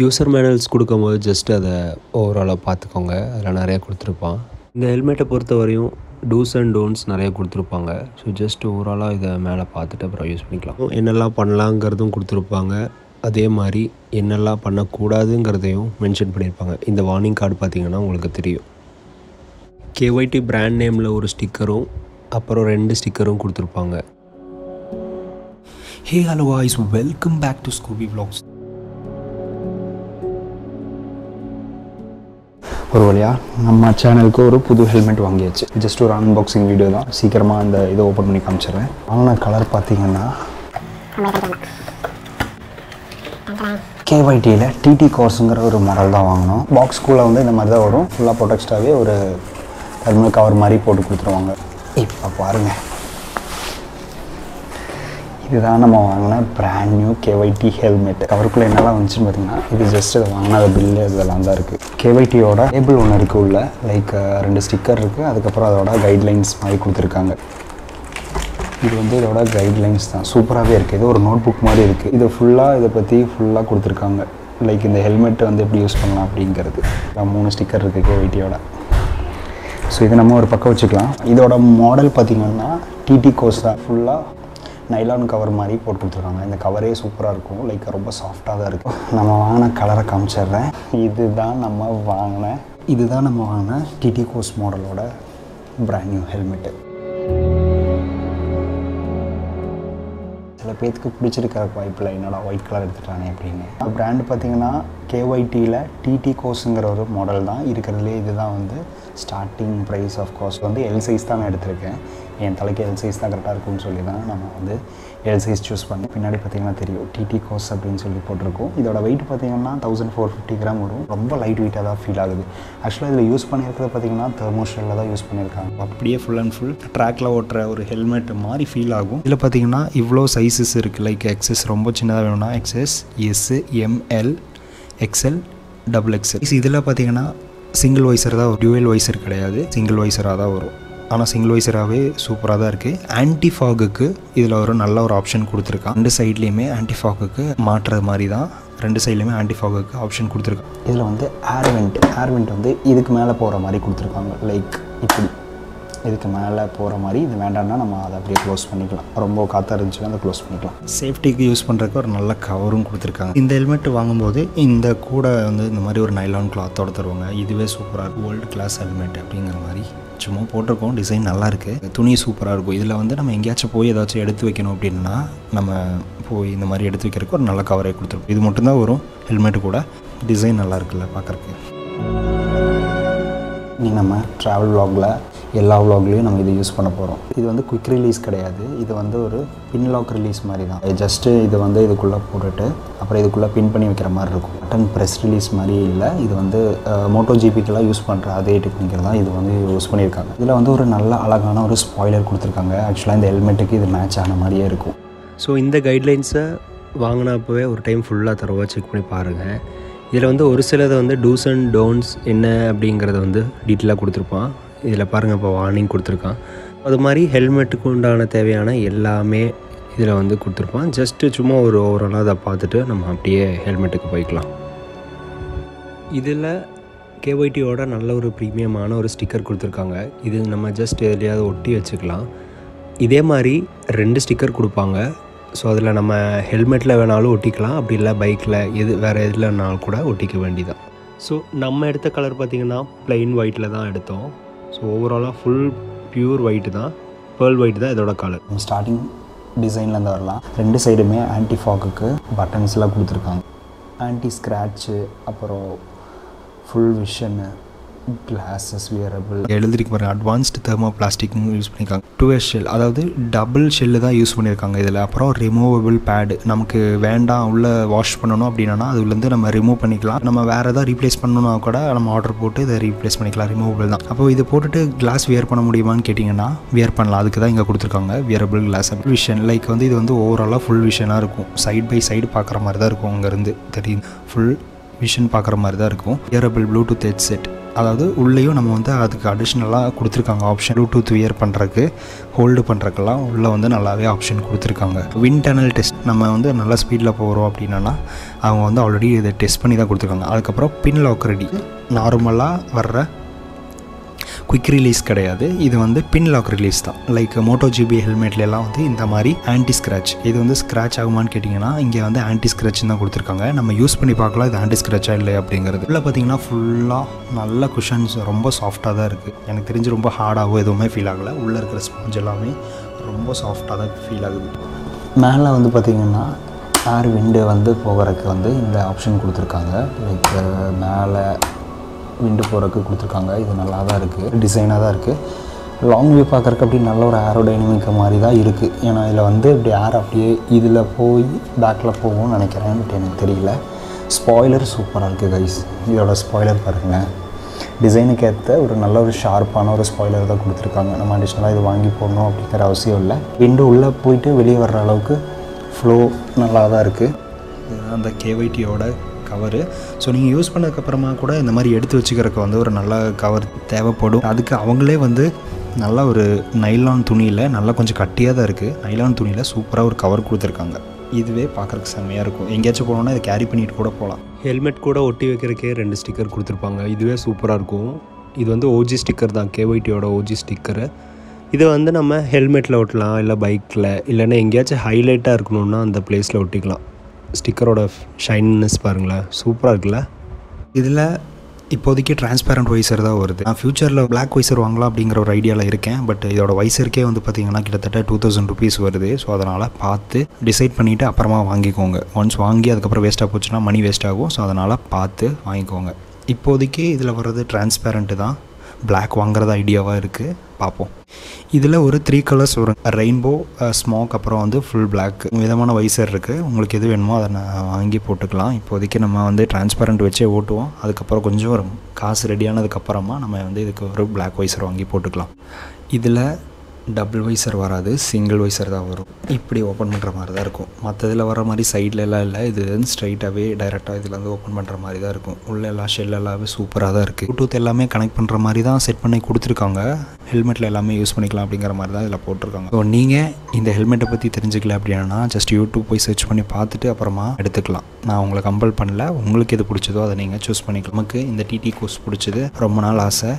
User manuals கொடுக்கும்போது just அதை ஓவராலாக பார்த்துக்கோங்க. அதில் நிறையா கொடுத்துருப்பான். இந்த ஹெல்மெட்டை பொறுத்த வரையும் டூஸ் அண்ட் டோன்ட்ஸ் நிறைய கொடுத்துருப்பாங்க. ஸோ ஜஸ்ட் ஓவராலாக இதை மேலே பார்த்துட்டு அப்புறம் யூஸ் பண்ணிக்கலாம். என்னெல்லாம் பண்ணலாங்கிறதும் கொடுத்துருப்பாங்க. அதே மாதிரி என்னெல்லாம் பண்ணக்கூடாதுங்கிறதையும் மென்ஷன் பண்ணியிருப்பாங்க. இந்த வார்னிங் கார்டு பார்த்தீங்கன்னா உங்களுக்கு தெரியும். கேஒய்டி பிராண்ட் நேமில் ஒரு ஸ்டிக்கரும் அப்புறம் ரெண்டு ஸ்டிக்கரும் கொடுத்துருப்பாங்க. Hey hello boys welcome back to Scooby vlogs. ஒரு வழியாக நம்ம சேனலுக்கு ஒரு புது ஹெல்மெட் வாங்கியாச்சு. ஜஸ்ட் ஒரு அன்பாக்சிங் வீடியோ தான். சீக்கிரமாக அந்த இதை ஓப்பன் பண்ணி காமிச்சிடுறேன். வாங்கின கலர் பார்த்தீங்கன்னா கேஒய்டியில் டிடி கோர்ஸுங்கிற ஒரு மாடல் தான் வாங்கினோம். பாக்ஸ்குள்ளே வந்து இந்த மாதிரி தான் வரும். ஃபுல்லாக ப்ரொடெக்ஸ்டாகவே ஒரு தெர்மல் கவர் மாதிரி போட்டு கொடுத்துருவாங்க. இப்போ பாருங்கள் இதுதான் நம்ம வாங்கின பிராண்ட் நியூ கேவைடி ஹெல்மெட் கவருக்குள்ளே என்னெல்லாம் வந்துச்சுன்னு பார்த்தீங்கன்னா இது ஜஸ்ட் இதை வாங்கின பில்லு இதெல்லாம் தான் இருக்குது கேவைடியோட டேபிள் ஒன்று இருக்குது உள்ள. லைக் ரெண்டு ஸ்டிக்கர் இருக்குது அதுக்கப்புறம் அதோட கைட்லைன்ஸ் மாதிரி கொடுத்துருக்காங்க. இது வந்து இதோட கைட்லைன்ஸ் தான். சூப்பராகவே இருக்குது இது ஒரு நோட் புக் மாதிரி இருக்குது இது ஃபுல்லாக இதை பற்றி ஃபுல்லாக கொடுத்துருக்காங்க. லைக் இந்த ஹெல்மெட்டை வந்து எப்படி யூஸ் பண்ணலாம் அப்படிங்கிறது. மூணு ஸ்டிக்கர் இருக்குது கேவைடியோட ஸோ இதை நம்ம ஒரு பக்கம் வச்சுக்கலாம். இதோட மாடல் பார்த்திங்கன்னா டிடி கோர்ஸ் தான் ஃபுல்லாக நைலான் கவர் மாதிரி போட்டு கொடுத்துருக்காங்க. இந்த கவரே சூப்பராக இருக்கும். லைக் ரொம்ப சாஃப்டாக தான் இருக்கும் நம்ம வாங்கின கலரை காமிச்சிடுறேன். இதுதான் நம்ம வாங்கின இதுதான் நம்ம வாங்கின டிடி கோர்ஸ் மாடலோட பிராண்ட் நியூ ஹெல்மெட்டு சில பேர்த்துக்கு பிடிச்சிருக்கிற வாய்ப்பில் என்னடா ஒயிட் கலர் எடுத்துட்டானே அப்படின்னு. பிராண்டு பார்த்தீங்கன்னா கேஒய்டியில் டிடி கோர்ஸுங்கிற ஒரு மாடல் தான். இருக்கிறதுலே இதுதான் வந்து ஸ்டார்டிங் ப்ரைஸ் ஆஃப் காஸ்ட் வந்து எல் சைஸ் தான் நான் எடுத்திருக்கேன். என் தலைக்கு எல் சைஸ் தான் கரெக்டாக இருக்கும்னு சொல்லி தான் நம்ம வந்து எல் சைஸ் சூஸ் பண்ணி பின்னாடி பார்த்தீங்கன்னா தெரியும். டிடி கோஸ் அப்படின்னு சொல்லி போட்டிருக்கோம். இதோட வெயிட் பார்த்தீங்கன்னா தௌசண்ட் ஃபோர் ஃபிஃப்டி கிராம் வரும். ரொம்ப லைட் வெயிட்டாக தான் ஃபீல் ஆகுது. ஆக்சுவலாக இதில் யூஸ் பண்ணியிருக்கிறது பார்த்தீங்கன்னா தெர்மோஷலில் தான் யூஸ் பண்ணியிருக்காங்க. அப்படியே ஃபுல் அண்ட் ஃபுல் ட்ராக்கில் ஓட்டுற ஒரு ஹெல்மெட் மாதிரி ஃபீல் ஆகும். இதில் பார்த்தீங்கன்னா இவ்வளோ சைஸஸ் இருக்குது லைக் எக்ஸஸ் ரொம்ப சின்னதாக வேணும்னா XS S M L XL double XL இதில் பார்த்தீங்கன்னா சிங்கிள் வைசர் தான் டியூவல் வைசர் கிடையாது. சிங்கிள் வைசராக தான் வரும். ஆனால் சிங்கிள் வைசராகவே சூப்பராக தான் இருக்குது ஆன்டிஃபாகுக்கு இதில் ஒரு நல்ல ஒரு ஆப்ஷன் கொடுத்துருக்கான். ரெண்டு சைட்லேயுமே ஆன்டிஃபாகுக்கு மாற்றுற மாதிரி தான் ரெண்டு சைட்லேயுமே ஆன்டிஃபாகுக்கு ஆப்ஷன் கொடுத்துருக்காங்க இதில் வந்து ஏர்வெண்ட் வெண்ட் வெண்ட் வந்து இதுக்கு மேலே போகிற மாதிரி கொடுத்துருக்காங்க. லைக் இப்படி. இதுக்கு மேலே போகிற மாதிரி இது வேண்டாம்னா நம்ம அதை அப்படியே க்ளோஸ் பண்ணிக்கலாம். ரொம்ப காற்றா இருந்துச்சுன்னா அதை க்ளோஸ் பண்ணிக்கலாம். சேஃப்டிக்கு யூஸ் பண்ணுறதுக்கு ஒரு நல்ல கவரும் கொடுத்துருக்காங்க. இந்த ஹெல்மெட் வாங்கும்போது இந்த கூட வந்து இந்த மாதிரி ஒரு நைலான் கிளாத்தோட தருவாங்க. இதுவே சூப்பராக இருக்கும் வேர்ல்டு கிளாஸ் ஹெல்மெட் அப்படிங்கிற மாதிரி. சும்மா போட்டிருக்கோம் டிசைன் நல்லாயிருக்கு. துணி சூப்பராக இருக்கும். இதில் வந்து நம்ம எங்கேயாச்சும் போய் ஏதாச்சும் எடுத்து வைக்கணும் அப்படின்னா நம்ம போய் இந்த மாதிரி எடுத்து வைக்கிறதுக்கு ஒரு நல்ல கவரே கொடுத்துருக்கோம் இது மட்டும்தான் வரும் ஹெல்மெட்டு கூட. டிசைன் நல்லா இருக்குல்ல பார்க்குறக்கு நீ நம்ம ட்ராவல் vlogல எல்லா விலாக்லேயும் நம்ம இதை யூஸ் பண்ண போகிறோம் இது வந்து குயிக் ரிலீஸ் கிடையாது. இது வந்து ஒரு பின் லாக் ரிலீஸ் மாதிரி தான். ஜஸ்ட்டு இது வந்து இதுக்குள்ளே போட்டுட்டு அப்புறம் இதுக்குள்ளே பின் பண்ணி வைக்கிற மாதிரி இருக்கும். பட்டன் ப்ரெஸ் ரிலீஸ் மாதிரி இல்லை. இது வந்து மோட்டோ ஜிபிக்கெல்லாம் யூஸ் பண்ணுற அதே டெக்னிக்கல் தான் இது வந்து யூஸ் பண்ணியிருக்காங்க. இதில் வந்து ஒரு நல்ல அழகான ஒரு ஸ்பாய்லர் கொடுத்துருக்காங்க. ஆக்சுவலாக இந்த ஹெல்மெட்டுக்கு இது மேட்ச் ஆன மாதிரியே இருக்கும். ஸோ இந்த கைட்லைன்ஸை வாங்கினப்பவே ஒரு டைம் ஃபுல்லாக தரவாக செக் பண்ணி பாருங்கள் இதில் வந்து ஒரு சிலது வந்து டூஸ் அண்ட் டோன்ஸ் என்ன அப்படிங்கிறத வந்து டீட்டெயிலாக கொடுத்துருப்பான். இதில் பாருங்கள் இப்போ வார்னிங் கொடுத்துருக்கான். அது மாதிரி ஹெல்மெட்டுக்கு உண்டான தேவையான எல்லாமே இதில் வந்து கொடுத்துருப்பான். ஜஸ்ட்டு சும்மா ஒரு ஓவராலாக அதை பார்த்துட்டு நம்ம அப்படியே ஹெல்மெட்டுக்கு போய்க்கலாம். இதில் கேஒய்டியோட நல்ல ஒரு ப்ரீமியமான ஒரு ஸ்டிக்கர் கொடுத்துருக்காங்க. இது நம்ம ஜஸ்ட் எதுலையாவது ஒட்டி வச்சுக்கலாம். இதே மாதிரி ரெண்டு ஸ்டிக்கர் கொடுப்பாங்க. ஸோ அதில் நம்ம ஹெல்மெட்டில் வேணாலும் ஒட்டிக்கலாம். அப்படி இல்லை பைக்கில் எது வேறு எதுலனாலும் கூட ஒட்டிக்க வேண்டிதான் ஸோ நம்ம எடுத்த கலர் பார்த்திங்கன்னா ப்ளைன் ஒயிட்டில் தான் எடுத்தோம். ஸோ ஓவராலாக ஃபுல் பியூர் ஒயிட்டு தான். பேர்ல் ஒயிட் தான் இதோட கலர் ஸ்டார்டிங் டிசைன்லேருந்து வரலாம். ரெண்டு சைடுமே ஆன்டி ஃபாக்குக்கு பட்டன்ஸ்லாம் கொடுத்துருக்காங்க. ஆன்டி ஸ்க்ராட்சு அப்புறம் ஃபுல் விஷனு கிளாஸஸ் வியரபிள் எழுதிருக்கு பாருங்க. அட்வான்ஸ்டு தெர்மோ பிளாஸ்டிக்னு யூஸ் பண்ணியிருக்காங்க டூ ஷெல் அதாவது டபுள் ஷெல்லு தான் யூஸ் பண்ணியிருக்காங்க இதில். அப்புறம் ரிமூவபிள் பேடு நமக்கு வேண்டாம் உள்ள வாஷ் பண்ணணும் அப்படின்னா அதுலேருந்து நம்ம ரிமூவ் பண்ணிக்கலாம். நம்ம வேறு எதாவது ரீப்ளேஸ் பண்ணணும்னா கூட நம்ம ஆர்டர் போட்டு இதை ரீப்ளேஸ் பண்ணிக்கலாம். ரிமூவபிள் தான். அப்போ இது போட்டுட்டு கிளாஸ் வியர் பண்ண முடியுமான்னு கேட்டிங்கன்னா வியர் பண்ணலாம். அதுக்கு தான் இங்கே கொடுத்துருக்காங்க. வியரபிள் கிளாஸ் விஷன் லைக் வந்து இது வந்து ஓவராலாக ஃபுல் விஷனாக இருக்கும். சைட் பை சைடு பார்க்குற மாதிரி தான் இருக்கும் அங்கேருந்து. தெரியும் ஃபுல் விஷன் பார்க்குற மாதிரி தான் இருக்கும். வியரபிள் ப்ளூடூத் ஹெட்செட் அதாவது உள்ளேயும் நம்ம வந்து அதுக்கு அடிஷ்னலாக கொடுத்துருக்காங்க ஆப்ஷன் ப்ளூடூத் வியர் பண்ணுறக்கு ஹோல்டு பண்ணுறக்கெல்லாம் உள்ளே வந்து நல்லாவே ஆப்ஷன் கொடுத்துருக்காங்க. வின் டனல் டெஸ்ட் நம்ம வந்து நல்ல ஸ்பீடில் போகிறோம் அப்படின்னா அவங்க வந்து ஆல்ரெடி இதை டெஸ்ட் பண்ணி தான் கொடுத்துருக்காங்க. அதுக்கப்புறம் பின் லாக் ரெடி நார்மலாக வர்ற குயிக் ரிலீஸ் கிடையாது. இது வந்து பின் லாக் ரிலீஸ் தான். லைக் மோட்டோ ஜிபி ஹெல்மெட்லாம் வந்து இந்த மாதிரி ஆன்டி ஸ்க்ராட்ச் இது வந்து ஸ்க்ராட்ச் ஆகுமான்னு கேட்டிங்கன்னா இங்கே வந்து ஆன்டி ஸ்க்ராட்ச் தான் கொடுத்துருக்காங்க. நம்ம யூஸ் பண்ணி பார்க்கலாம் இது ஆன்டி ஸ்க்ராட்சா இல்லை அப்படிங்கிறது. உள்ள பார்த்தீங்கன்னா ஃபுல்லாக நல்ல குஷன்ஸ் ரொம்ப சாஃப்டாக தான் இருக்குது எனக்கு தெரிஞ்சு ரொம்ப ஹார்டாகவோ எதுவுமே ஃபீல் ஆகலை. உள்ளே இருக்கிற ஸ்பாஞ்ச் எல்லாமே ரொம்ப சாஃப்டாக தான் ஃபீல் ஆகுது. மேலே வந்து பார்த்திங்கன்னா ஏர் விண்டு வந்து போகிறதுக்கு வந்து இந்த ஆப்ஷன் கொடுத்துருக்காங்க. லைக் மேலே விண்டு போகிறதுக்கு கொடுத்துருக்காங்க. இது நல்லா தான் இருக்குது டிசைனாக தான் இருக்குது லாங் வியூ பார்க்குறக்கு அப்படி நல்ல ஒரு ஏரோடைனமிக் மாதிரி தான் இருக்குது ஏன்னா இதில் வந்து இப்படி ஏர் அப்படியே இதில் போய் பேக்கில் போகும்னு நினைக்கிறேன். பட் எனக்கு தெரியல. ஸ்பாய்லர் சூப்பராக இருக்குது கைஸ் இதோட ஸ்பாய்லர் பாருங்கள் டிசைனுக்கு ஏற்ற ஒரு நல்ல ஒரு ஷார்ப்பான ஒரு ஸ்பாய்லர் தான் கொடுத்துருக்காங்க. நம்ம அடிஷ்னலாக இது வாங்கி போடணும் அப்படிங்கிற அவசியம் இல்லை. விண்டு உள்ளே போயிட்டு வெளியே வர்ற அளவுக்கு ஃப்ளோ நல்லா தான் இருக்குது இதுதான் அந்த கேவைடியோட கவரு ஸோ நீங்கள் யூஸ் பண்ணதுக்கப்புறமா கூட இந்த மாதிரி எடுத்து வச்சுக்கிறதுக்கு வந்து ஒரு நல்ல கவர் தேவைப்படும். அதுக்கு அவங்களே வந்து நல்ல ஒரு நைலான் துணியில் நல்லா கொஞ்சம் கட்டியாக தான் இருக்குது நைலான் துணியில் சூப்பராக ஒரு கவர் கொடுத்துருக்காங்க. இதுவே பார்க்குறக்கு செம்மையாக இருக்கும். எங்கேயாச்சும் போனோன்னா இதை கேரி பண்ணிட்டு கூட போகலாம். ஹெல்மெட் கூட ஒட்டி வைக்கிறக்கே ரெண்டு ஸ்டிக்கர் கொடுத்துருப்பாங்க. இதுவே சூப்பராக இருக்கும். இது வந்து ஓஜி ஸ்டிக்கர் தான். கேஒய்டியோட ஓஜி ஸ்டிக்கரு இதை வந்து நம்ம ஹெல்மெட்டில் ஒட்டலாம் இல்லை பைக்கில் இல்லைன்னா எங்கேயாச்சும் ஹைலைட்டாக இருக்கணும்னா அந்த பிளேஸில் ஒட்டிக்கலாம். ஸ்டிக்கரோட ஷைன்னஸ் பாருங்களேன். சூப்பராக இருக்குல்ல? இதில் இப்போதைக்கு டிரான்ஸ்பேரண்ட் வைசர் தான் வருது. நான் ஃப்யூச்சரில் பிளாக் வைசர் வாங்கலாம் அப்படிங்கிற ஒரு ஐடியாவில் இருக்கேன். பட் இதோட வைசருக்கே வந்து பார்த்தீங்கன்னா கிட்டத்தட்ட டூ தௌசண்ட் ருபீஸ் வருது. ஸோ அதனால் பார்த்து டிசைட் பண்ணிவிட்டு அப்புறமா வாங்கிக்கோங்க. ஒன்ஸ் வாங்கி அதுக்கப்புறம் வேஸ்ட்டாக போச்சுன்னா மணி வேஸ்ட் ஆகும். ஸோ அதனால் பார்த்து வாங்கிக்கோங்க. இப்போதைக்கு இதில் வர்றது டிரான்ஸ்பேரண்ட்டு தான். பிளாக் வாங்குறது ஐடியாவாக இருக்குது பார்ப்போம் இதில் ஒரு த்ரீ கலர்ஸ் வரும். ரெயின்போ ஸ்மோக் அப்புறம் வந்து ஃபுல் பிளாக் விதமான வைசர் இருக்குது உங்களுக்கு எது வேணுமோ அதை நான் வாங்கி போட்டுக்கலாம். இப்போதைக்கு நம்ம வந்து டிரான்ஸ்பரண்ட் வச்சே ஓட்டுவோம். அதுக்கப்புறம் கொஞ்சம் ஒரு காசு ரெடியானதுக்கப்புறமா நம்ம வந்து இதுக்கு ஒரு பிளாக் வைசர் வாங்கி போட்டுக்கலாம். இதில் டபுள் வைசர் வராது சிங்கிள் வைசர் தான் வரும். இப்படி ஓப்பன் பண்ணுற மாதிரி தான் இருக்கும். மற்றதில் வர மாதிரி சைடில் எல்லாம் இல்லை. இது வந்து ஸ்ட்ரைட்டாகவே டைரெக்டாக இதுலேருந்து ஓப்பன் பண்ணுற மாதிரி தான் இருக்கும். உள்ள எல்லாம் ஷெல் எல்லாமே சூப்பராக தான் இருக்குது ப்ளூடூத் எல்லாமே கனெக்ட் பண்ணுற மாதிரி தான் செட் பண்ணி கொடுத்துருக்காங்க. ஹெல்மெட்டில் எல்லாமே யூஸ் பண்ணிக்கலாம் அப்படிங்கிற மாதிரி தான் இதில் போட்டிருக்காங்க. ஸோ நீங்கள் இந்த ஹெல்மெட்டை பற்றி தெரிஞ்சுக்கல அப்படின்னா ஜஸ்ட் யூடியூப் போய் சர்ச் பண்ணி பார்த்துட்டு அப்புறமா எடுத்துக்கலாம். நான் உங்களை கம்பல் பண்ணல. உங்களுக்கு எது பிடிச்சதோ அதை நீங்கள் சூஸ் பண்ணிக்கலாம். நமக்கு இந்த டிடி கோர்ஸ் பிடிச்சது. ரொம்ப நாள் ஆசை.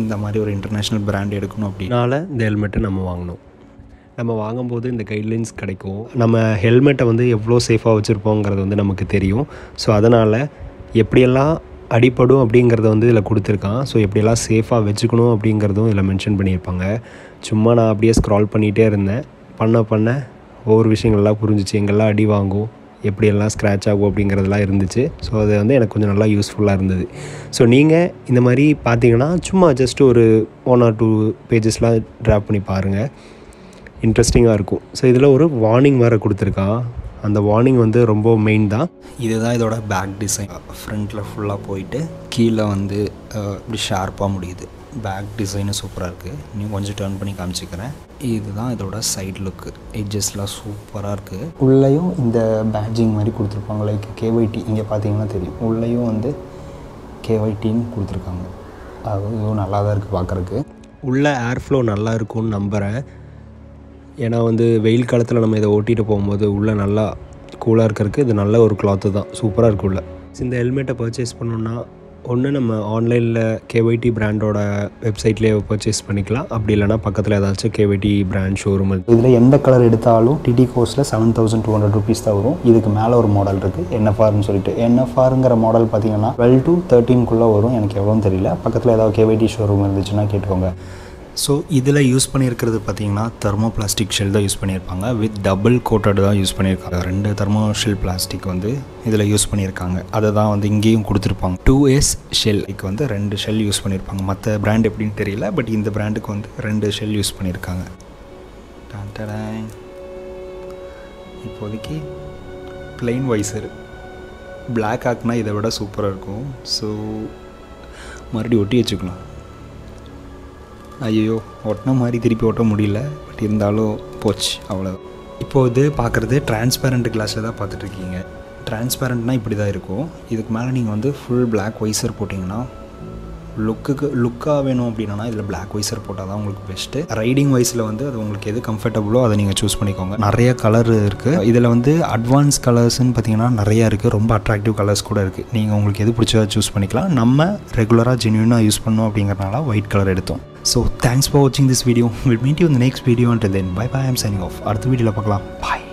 இந்த மாதிரி ஒரு இன்டர்நேஷ்னல் பிராண்ட் எடுக்கணும் அப்படின்னால இந்த ஹெல்மெட்டை நம்ம வாங்கணும். நம்ம வாங்கும்போது இந்த கைட்லைன்ஸ் கிடைக்கும். நம்ம ஹெல்மெட்டை வந்து எவ்வளோ சேஃபாக வச்சுருப்போங்கிறது வந்து நமக்கு தெரியும். ஸோ அதனால் எப்படியெல்லாம் அடிப்படும் அப்படிங்கிறத வந்து இதில் கொடுத்துருக்கான். ஸோ எப்படியெல்லாம் சேஃபாக வச்சுக்கணும் அப்படிங்கிறதும் இதில் மென்ஷன் பண்ணியிருப்பாங்க. சும்மா நான் அப்படியே ஸ்க்ரால் பண்ணிகிட்டே இருந்தேன். பண்ண பண்ண ஒவ்வொரு விஷயங்கள்லாம் புரிஞ்சிச்சு. எங்கெல்லாம் அடி வாங்கும் எப்படியெல்லாம் ஸ்க்ராட்ச் ஆகும் அப்படிங்கிறதெல்லாம் இருந்துச்சு. ஸோ அது வந்து எனக்கு கொஞ்சம் நல்லா யூஸ்ஃபுல்லாக இருந்தது. ஸோ நீங்கள் இந்த மாதிரி பார்த்தீங்கன்னா சும்மா ஜஸ்ட் ஒரு ஒன் ஆர் டூ பேஜஸ்லாம் ட்ராப் பண்ணி பாருங்கள் இன்ட்ரெஸ்டிங்காக இருக்கும். ஸோ இதில் ஒரு வார்னிங் வேறு கொடுத்துருக்கான் அந்த வார்னிங் வந்து ரொம்ப மெயின் தான். இதுதான் இதோட பேக் டிசைன் ஃப்ரண்ட்டில் ஃபுல்லாக போயிட்டு கீழே வந்து இப்படி ஷார்ப்பாக முடியுது. பேக் டிசைனும் சூப்பராக இருக்குது இன்னும் கொஞ்சம் டர்ன் பண்ணி காமிச்சிக்கிறேன். இதுதான் இதோட சைட் லுக்கு எட்ஜஸ்லாம் சூப்பராக இருக்குது உள்ளேயும் இந்த பேட்ஜிங் மாதிரி கொடுத்துருப்பாங்க. லைக் கேஒய்டி இங்கே பார்த்தீங்கன்னா தெரியும். உள்ளேயும் வந்து கேஒய்டின்னு கொடுத்துருக்காங்க. அதுவும் நல்லா தான் இருக்குது பார்க்குறக்கு உள்ள ஏர் ஃப்ளோ நல்லா இருக்கும்னு நம்புகிறேன் ஏன்னா வந்து வெயில் காலத்தில் நம்ம இதை ஓட்டிகிட்டு போகும்போது உள்ளே நல்லா கூலாக இருக்கிறதுக்கு இது நல்ல ஒரு கிளாத்து தான். சூப்பராக இருக்கு உள்ள. இந்த ஹெல்மெட்டை பர்ச்சேஸ் பண்ணோன்னா ஒன்று நம்ம ஆன்லைனில் கேஒய்டி பிராண்டோட வெப்சைட்லேயே பர்ச்சேஸ் பண்ணிக்கலாம். அப்படி இல்லைனா பக்கத்தில் ஏதாச்சும் கேஒய்டி பிராண்ட் ஷோரூம் இதில் எந்த கலர் எடுத்தாலும் டிடி கோர்ஸில் seven thousand two hundred rupees தான் வரும். இதுக்கு மேலே ஒரு மாடல் இருக்குது என்எஃப்ஆர்னு சொல்லிட்டு. என்எஃப்ஆருங்கிற மாடல் பார்த்தீங்கன்னா டுவெல் டு தேர்ட்டீன்குள்ளே வரும். எனக்கு எவ்வளோன்னு தெரியல. பக்கத்தில் ஏதாவது கேஒய்டி ஷோரூம் இருந்துச்சுன்னா கேட்டுக்கோங்க. ஸோ இதில் யூஸ் பண்ணியிருக்கிறது பார்த்தீங்கன்னா தெர்மோ பிளாஸ்டிக் ஷெல் தான் யூஸ் பண்ணியிருப்பாங்க. வித் டபுள் கோட்டட் தான் யூஸ் பண்ணியிருக்காங்க. ரெண்டு தெர்மோ ஷெல் பிளாஸ்டிக் வந்து இதில் யூஸ் பண்ணியிருக்காங்க. அதை தான் வந்து இங்கேயும் கொடுத்துருப்பாங்க. டூ எஸ் ஷெல் வந்து ரெண்டு ஷெல் யூஸ் பண்ணியிருப்பாங்க. மற்ற பிராண்ட் எப்படின்னு தெரியல பட் இந்த பிராண்டுக்கு வந்து ரெண்டு ஷெல் யூஸ் பண்ணியிருக்காங்க. இப்போதைக்கு பிளெயின் வைசர் பிளாக் ஆக்குனா இதை விட சூப்பராக இருக்கும். ஸோ மறுபடியும் ஒட்டி வச்சுக்கலாம் ஐயோ ஒட்டின மாதிரி திருப்பி ஒட்ட முடியல. பட் இருந்தாலும் போச்சு அவ்வளோ இப்போது பார்க்குறது டிரான்ஸ்பேரண்ட் கிளாஸில் தான் பார்த்துட்ருக்கீங்க டிரான்ஸ்பேரண்ட்னா இப்படி தான் இருக்கும். இதுக்கு மேலே நீங்கள் வந்து ஃபுல் பிளாக் ஒய்சர் போட்டிங்கன்னா லுக்குக்கு லுக்காக வேணும் அப்படின்னா இதில் பிளாக் வைசர் போட்டால் தான் உங்களுக்கு பெஸ்ட்டு ரைடிங் வைஸில் வந்து அது உங்களுக்கு எது கம்ஃபர்டபுளோ அதை நீங்கள் சூஸ் பண்ணிக்கோங்க. நிறைய கலர் இருக்குது இதில் வந்து அட்வான்ஸ் கலர்ஸ்னு பார்த்தீங்கன்னா நிறையா இருக்குது ரொம்ப அட்ராக்டிவ் கலர்ஸ் கூட இருக்குது நீங்கள் உங்களுக்கு எது பிடிச்சதா சூஸ் பண்ணிக்கலாம். நம்ம ரெகுலராக ஜென்யூனாக யூஸ் பண்ணோம் அப்படிங்கிறனால ஒயிட் கலர் எடுத்தோம். ஸோ தேங்க்ஸ் ஃபார் வாட்சிங் this video will meet you இந்த next video and then bye bye I'm signing off அடுத்த வீடியோவில் பார்க்கலாம். பாய்